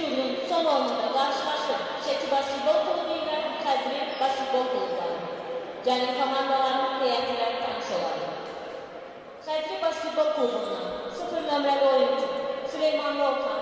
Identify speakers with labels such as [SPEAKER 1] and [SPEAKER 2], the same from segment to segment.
[SPEAKER 1] turun son oyununda karşılaştı. Şeki Basketbol Kulübü ile Kadri Basketbol Kulübü. Yani komandaların heyetler tanışıyorlar. Kadri Basketbol Kulübü'nün 0 numaralı oyuncu Süleyman Volkan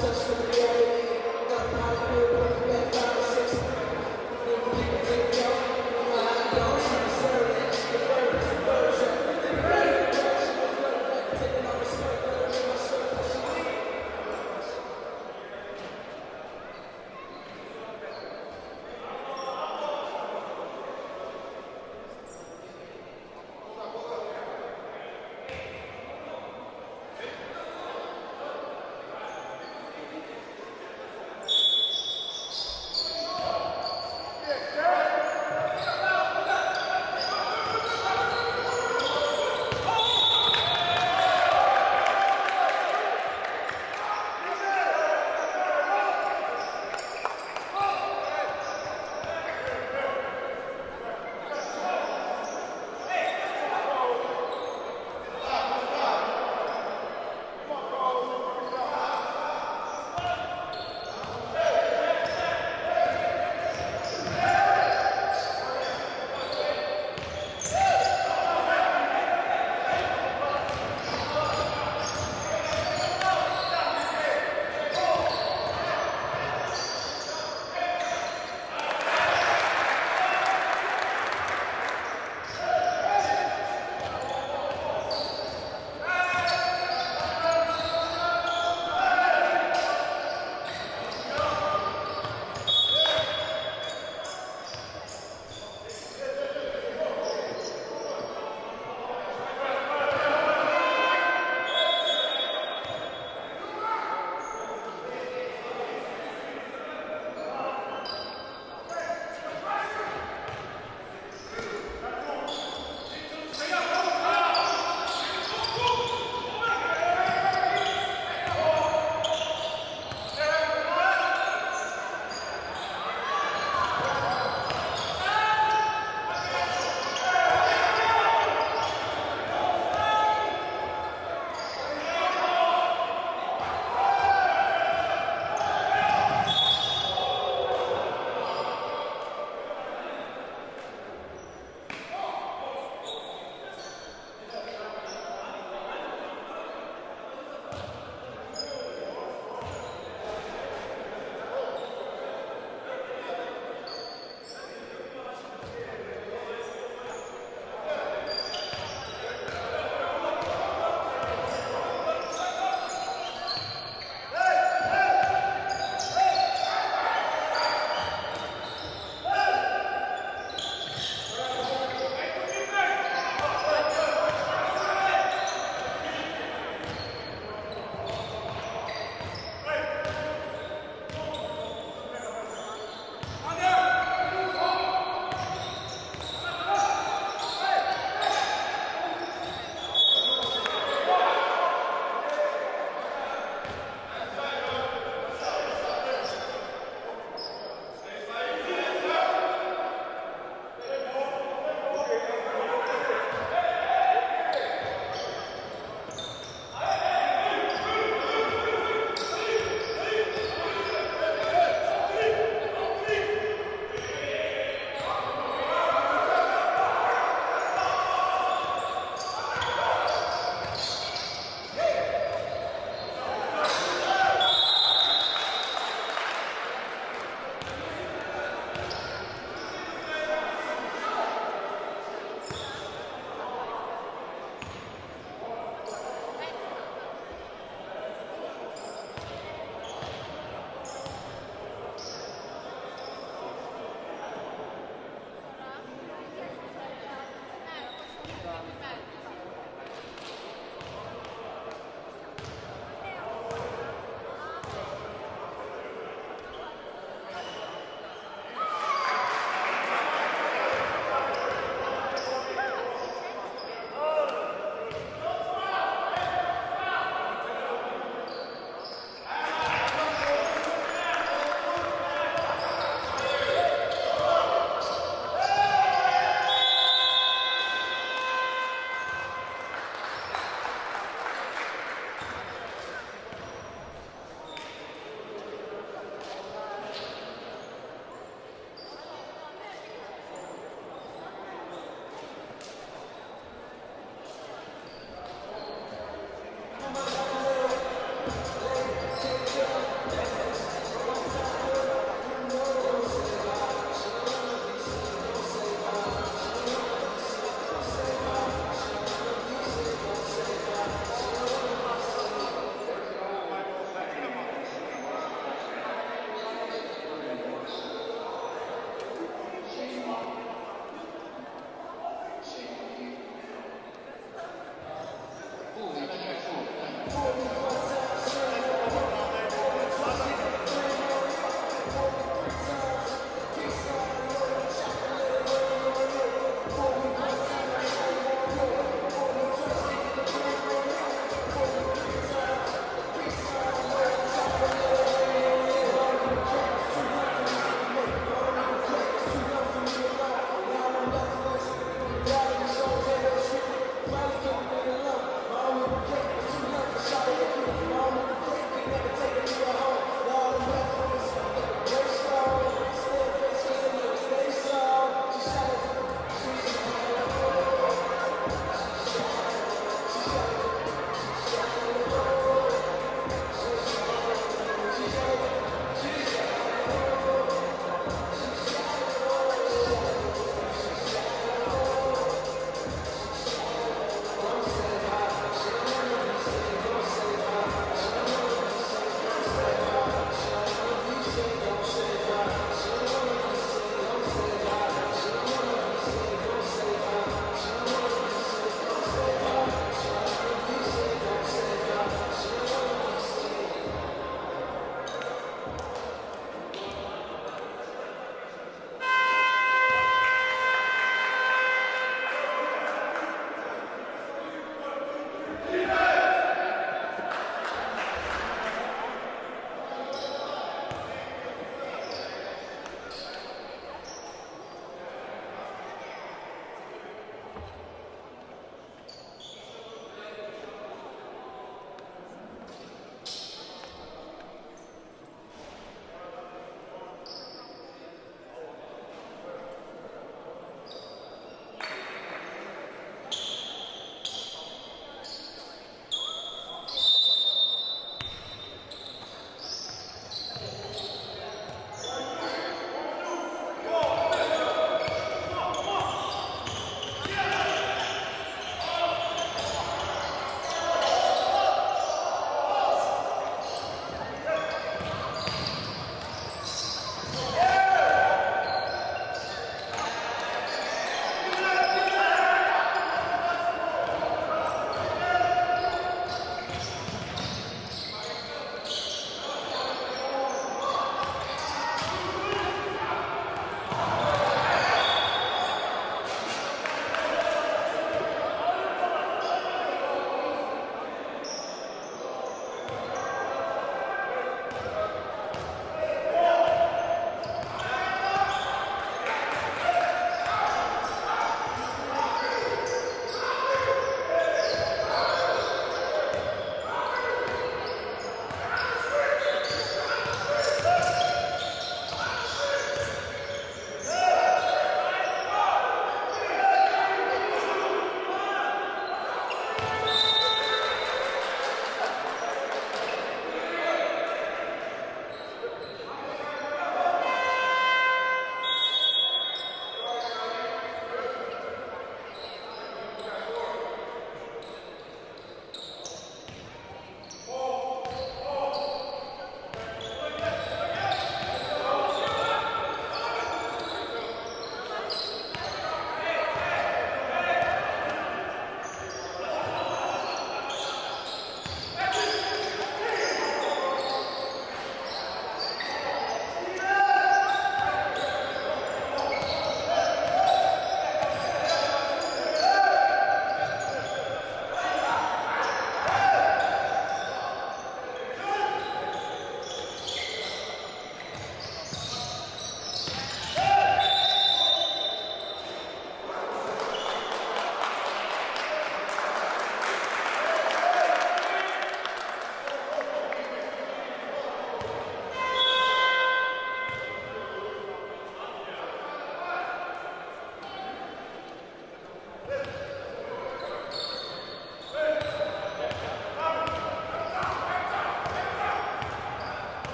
[SPEAKER 1] Just to be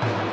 [SPEAKER 1] Bye.